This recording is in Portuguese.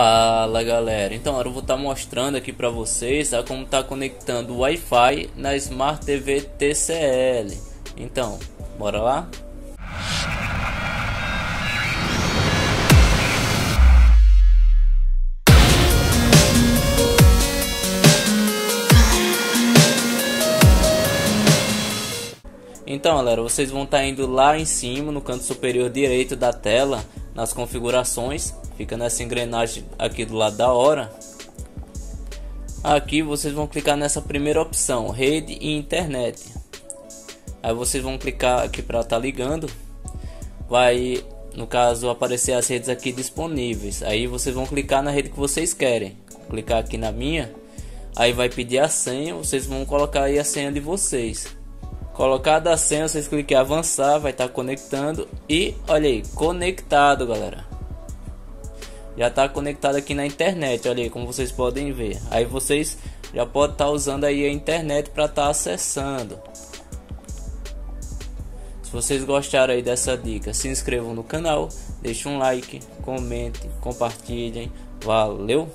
Fala galera, então agora eu vou estar tá mostrando aqui para vocês tá, como tá conectando o Wi-Fi na Smart TV TCL. Então, bora lá? Então galera, vocês vão estar tá indo lá em cima no canto superior direito da tela, nas configurações, fica nessa engrenagem aqui do lado da hora. Aqui vocês vão clicar nessa primeira opção, rede e internet. Aí vocês vão clicar aqui para estar tá ligando. Vai, no caso, aparecer as redes aqui disponíveis. Aí vocês vão clicar na rede que vocês querem. Clicar aqui na minha. Aí vai pedir a senha, vocês vão colocar aí a senha de vocês. Colocada a senha, vocês cliquem em avançar, vai estar tá conectando e olha aí, conectado, galera. Já está conectado aqui na internet, olha aí, como vocês podem ver. Aí vocês já podem estar tá usando aí a internet para estar tá acessando. Se vocês gostaram aí dessa dica, se inscrevam no canal, deixem um like, comentem, compartilhem. Valeu!